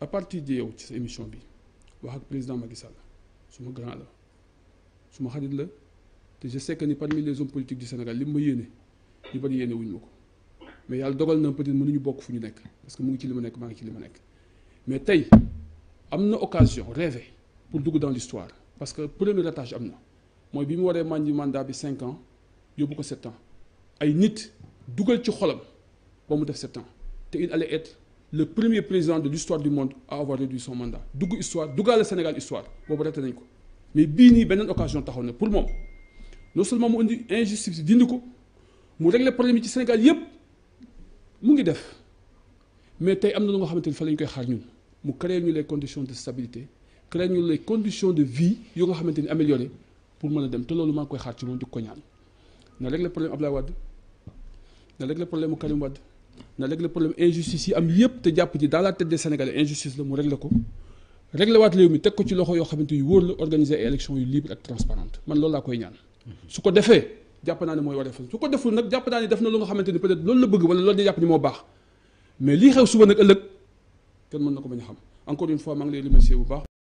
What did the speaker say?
à partir de yow ci sa émission bi wax ak président Macky Sall suma grand je sais que ni parmi les hommes politiques du Sénégal li ma yéene ñu bari mais yàlla dogal na peut-être parce que mu mais occasion rêvé pour dugg dans l'histoire parce que premier attache am na. Mooy bi mu waree mànji mandat bi cinq ans yóbbu ko sept ans. Sept ans. Il allait être le premier président de l'histoire du monde à avoir réduit son mandat. Dugg histoire duggaale Sénégal histoire. Mais bii nii beneen occasion pour non seulement injustice dindi ko mu régler problème yi ci Sénégal yépp. Mu ngi mais tey am na lu nga les conditions de stabilité créer les conditions de vie yu pour te xaar ci moom régler problème Abdoulaye Wade na régler problème injustice yi am dans la tête des Sénégalais injustice la mu régler ko. Régler libre ak transparente man loolu laa koy ñaan. Su ko defee jàpp naa ne mooy war a su ko deful nag jàpp naa ne def na lu nga xamante ni peut-être loolu la bëgg mais lii xew suba nag encore une fois maa ngi lay